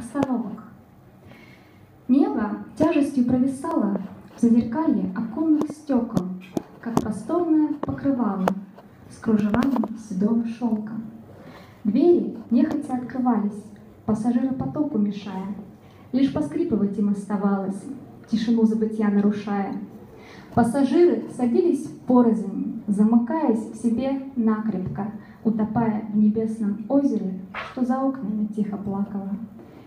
остановок. Небо тяжестью провисало в зазеркалье оконных стекол, как просторное покрывало с кружевами седого шелка. Двери нехотя открывались, пассажиры потоку мешая. Лишь поскрипывать им оставалось, тишину забытья нарушая. Пассажиры садились порознь, замыкаясь в себе накрепко, утопая в небесном озере, что за окнами тихо плакало.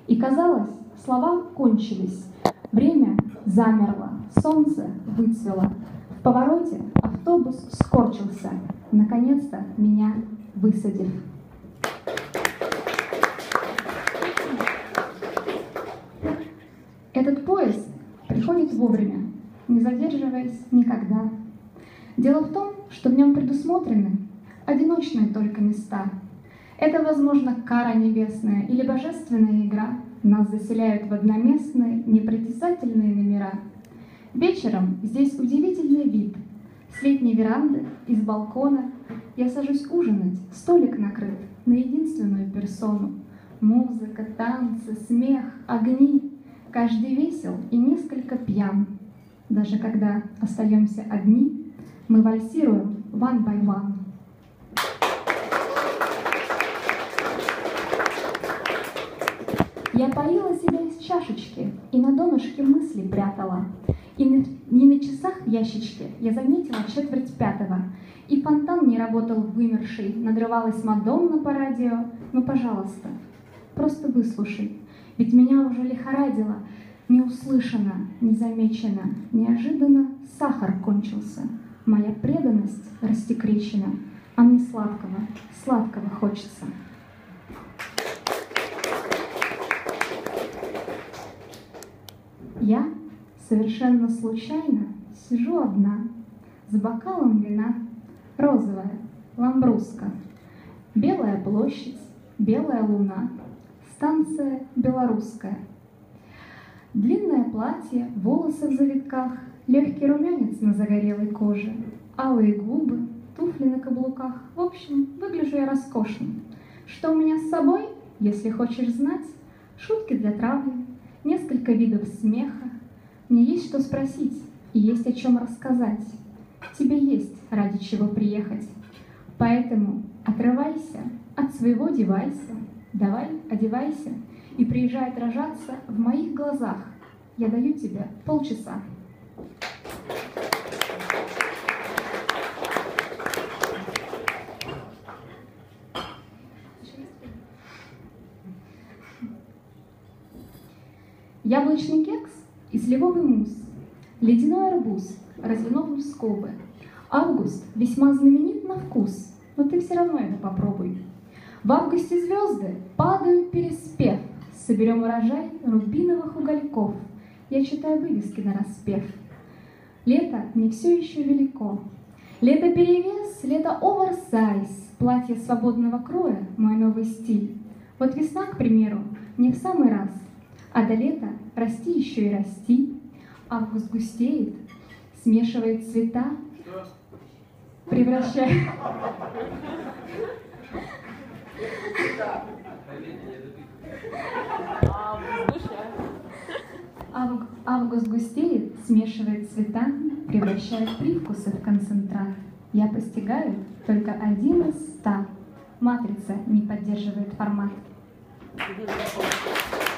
И казалось, слова кончились, время замерло, солнце выцвело. В повороте автобус скорчился, наконец-то меня высадив. Этот поезд приходит вовремя, не задерживаясь никогда. Дело в том, что в нем предусмотрены одиночные только места. Это, возможно, кара небесная или божественная игра. Нас заселяют в одноместные, непритязательные номера. Вечером здесь удивительный вид. С летней веранды, из балкона я сажусь ужинать, столик накрыт на единственную персону. Музыка, танцы, смех, огни. Каждый весел и несколько пьян. Даже когда остаемся одни, мы вальсируем one by one. Я поила себя из чашечки и на донышке мысли прятала. И на, не на часах в ящичке я заметила четверть пятого. И фонтан не работал вымерший, надрывалась Мадонна по радио. Ну, пожалуйста, просто выслушай. Ведь меня уже лихорадило, не услышано, не замечено. Неожиданно сахар кончился. Моя преданность растекречена, а мне сладкого, сладкого хочется. Я совершенно случайно сижу одна с бокалом вина, розовая, ламбруска, белая площадь, белая луна, станция белорусская. Длинное платье, волосы в завитках, легкий румянец на загорелой коже, алые губы, туфли на каблуках. В общем, выгляжу я роскошно. Что у меня с собой, если хочешь знать? Шутки для травли, несколько видов смеха. Мне есть что спросить и есть о чем рассказать. Тебе есть ради чего приехать. Поэтому отрывайся от своего девайса, давай одевайся и приезжай отражаться в моих глазах. Я даю тебе полчаса. Яблочный кекс и сливовый мусс, ледяной арбуз, развернув скобы. Август весьма знаменит на вкус, но ты все равно его попробуй. В августе звезды падают переспев, соберем урожай рубиновых угольков. Я читаю вывески на распев. Лето мне все еще велико. Лето перевес, лето оверсайз, платье свободного кроя, мой новый стиль. Вот весна, к примеру, мне в самый раз — а до лета расти еще и расти. Август густеет, смешивает цвета, превращает... Август густеет, смешивает цвета, превращает привкусы в концентрат. Я постигаю только один из ста. Матрица не поддерживает формат. Thank.